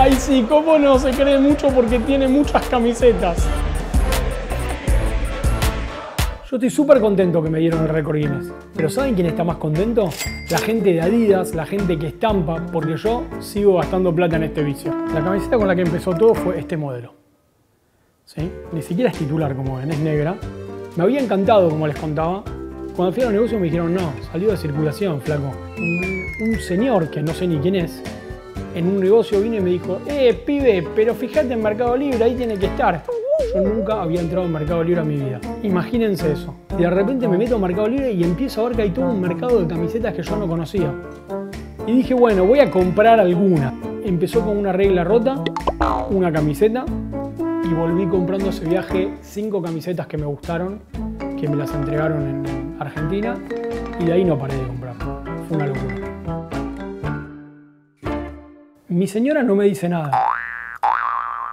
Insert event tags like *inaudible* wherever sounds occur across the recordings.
Ay, sí, cómo no, se cree mucho porque tiene muchas camisetas. Yo estoy súper contento que me dieron el récord Guinness. Pero ¿saben quién está más contento? La gente de Adidas, la gente que estampa, porque yo sigo gastando plata en este vicio. La camiseta con la que empezó todo fue este modelo. ¿Sí? Ni siquiera es titular, como ven, es negra. Me había encantado, como les contaba. Cuando fui a los negocios me dijeron, no, salió de circulación, flaco. Un, un señor, que no sé ni quién es, en un negocio vino y me dijo, eh, pibe, pero fíjate en Mercado Libre, ahí tiene que estar. Yo nunca había entrado en Mercado Libre en mi vida. Imagínense eso. Y de repente me meto en Mercado Libre y empiezo a ver que hay todo un mercado de camisetas que yo no conocía. Y dije, bueno, voy a comprar alguna. Empezó con una regla rota, una camiseta, y volví comprando ese viaje cinco camisetas que me gustaron, que me las entregaron en Argentina, y de ahí no paré de comprar. Mi señora no me dice nada.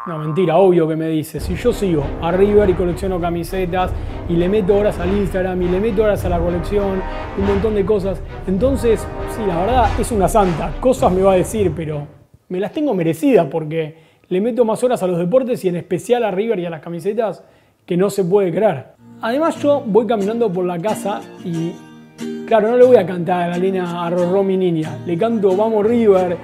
No, mentira, obvio que me dice. Si yo sigo a River y colecciono camisetas y le meto horas al Instagram y le meto horas a la colección, un montón de cosas, entonces, sí, la verdad es una santa. Cosas me va a decir, pero me las tengo merecidas porque le meto más horas a los deportes y en especial a River y a las camisetas que no se puede creer. Además, yo voy caminando por la casa y, claro, no le voy a cantar a la a Rorró mi niña. Le canto Vamos River,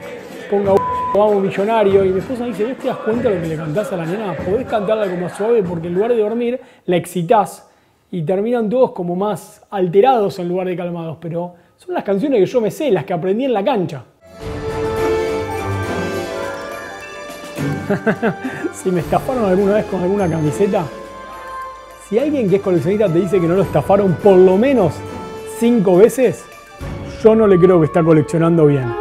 ponga vamos millonario. Y mi esposa dice, ¿ves te das cuenta de lo que le cantás a la nena? Podés cantarla como suave porque en lugar de dormir, la excitás. Y terminan todos como más alterados en lugar de calmados. Pero son las canciones que yo me sé, las que aprendí en la cancha. *laughs* si me estafaron alguna vez con alguna camiseta, si alguien que es coleccionista te dice que no lo estafaron por lo menos cinco veces, yo no le creo que está coleccionando bien.